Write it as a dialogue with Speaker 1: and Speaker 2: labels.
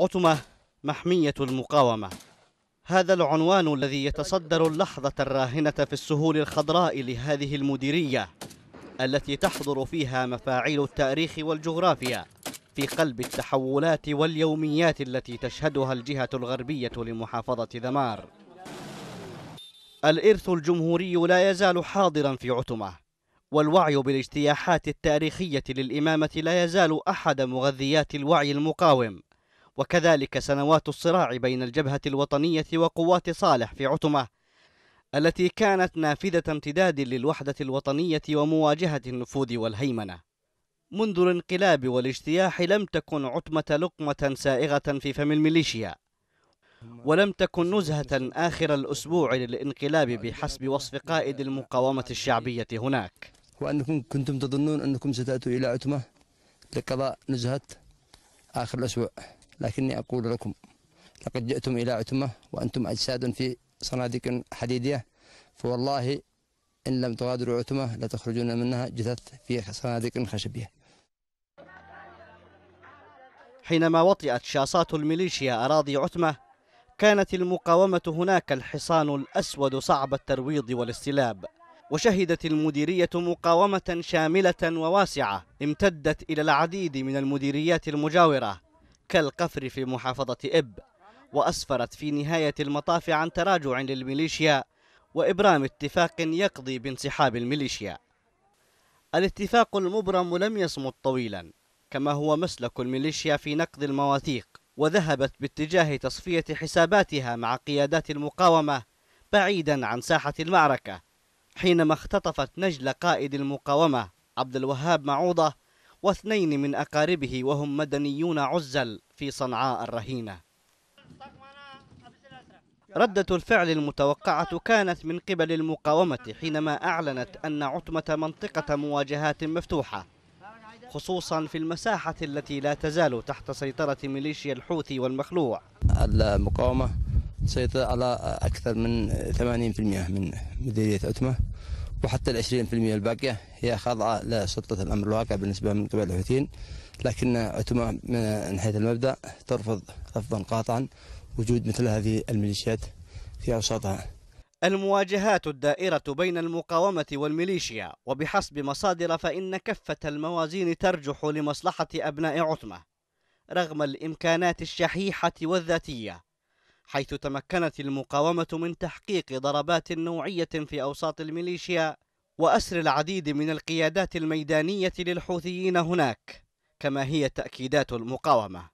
Speaker 1: عتمة محمية المقاومة. هذا العنوان الذي يتصدر اللحظة الراهنة في السهول الخضراء لهذه المديرية التي تحضر فيها مفاعيل التاريخ والجغرافيا في قلب التحولات واليوميات التي تشهدها الجهة الغربية لمحافظة ذمار الإرث الجمهوري لا يزال حاضرا في عتمة والوعي بالاجتياحات التاريخية للإمامة لا يزال أحد مغذيات الوعي المقاوم. وكذلك سنوات الصراع بين الجبهة الوطنية وقوات صالح في عتمة التي كانت نافذة امتداد للوحدة الوطنية ومواجهة النفوذ والهيمنة. منذ الانقلاب والاجتياح لم تكن عتمة لقمة سائغة في فم الميليشيا ولم تكن نزهة آخر الأسبوع للانقلاب بحسب وصف قائد المقاومة الشعبية هناك.
Speaker 2: وأنكم كنتم تظنون أنكم ستأتوا إلى عتمة لقضاء نزهة آخر الأسبوع. لكني أقول لكم لقد جئتم إلى عتمة وأنتم أجساد في صناديق حديدية فوالله إن لم تغادروا عتمة لتخرجون منها جثث في صناديق خشبية.
Speaker 1: حينما وطئت شاصات الميليشيا أراضي عتمة كانت المقاومة هناك الحصان الأسود صعب الترويض والاستلاب وشهدت المديرية مقاومة شاملة وواسعة امتدت إلى العديد من المديريات المجاورة. كالقفر في محافظة إب وأسفرت في نهاية المطاف عن تراجع للميليشيا وإبرام اتفاق يقضي بانسحاب الميليشيا. الاتفاق المبرم لم يصمت طويلا كما هو مسلك الميليشيا في نقض المواثيق وذهبت باتجاه تصفية حساباتها مع قيادات المقاومة بعيدا عن ساحة المعركة حينما اختطفت نجل قائد المقاومة عبد الوهاب معوضة واثنين من أقاربه وهم مدنيون عزل في صنعاء الرهينة. ردة الفعل المتوقعة كانت من قبل المقاومة حينما أعلنت أن عتمة منطقة مواجهات مفتوحة خصوصا في المساحة التي لا تزال تحت سيطرة ميليشيا الحوثي والمخلوع.
Speaker 2: المقاومة تسيطر على أكثر من 80% من مديرية عتمة. وحتى ال 20% الباقية هي خاضعة لسلطة الأمر الواقع بالنسبة من قبل الحوثيين لكن عتمة من حيث المبدأ ترفض رفضا قاطعا وجود مثل هذه الميليشيات في أوساطها.
Speaker 1: المواجهات الدائرة بين المقاومة والميليشيا وبحسب مصادر فإن كفة الموازين ترجح لمصلحة أبناء عتمة رغم الإمكانات الشحيحة والذاتية. حيث تمكنت المقاومة من تحقيق ضربات نوعية في أوساط الميليشيا وأسر العديد من القيادات الميدانية للحوثيين هناك كما هي تأكيدات المقاومة.